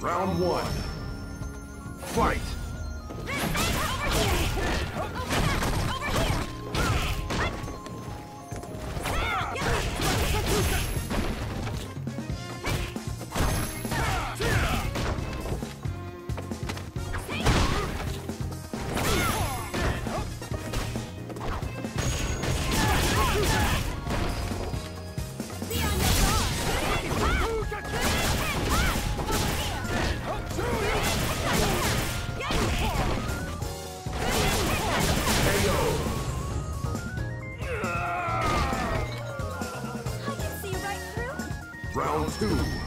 Round one. Fight! Round two.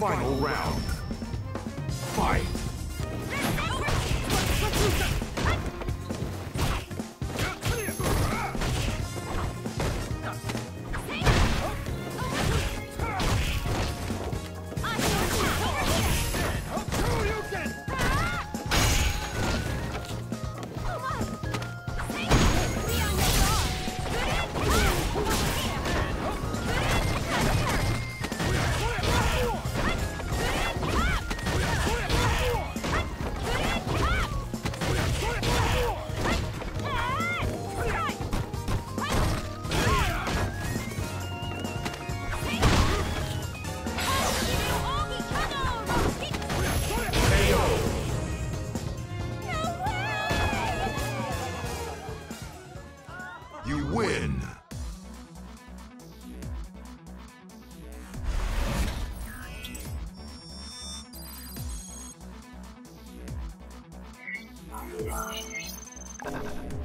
Final round. ハハハハ!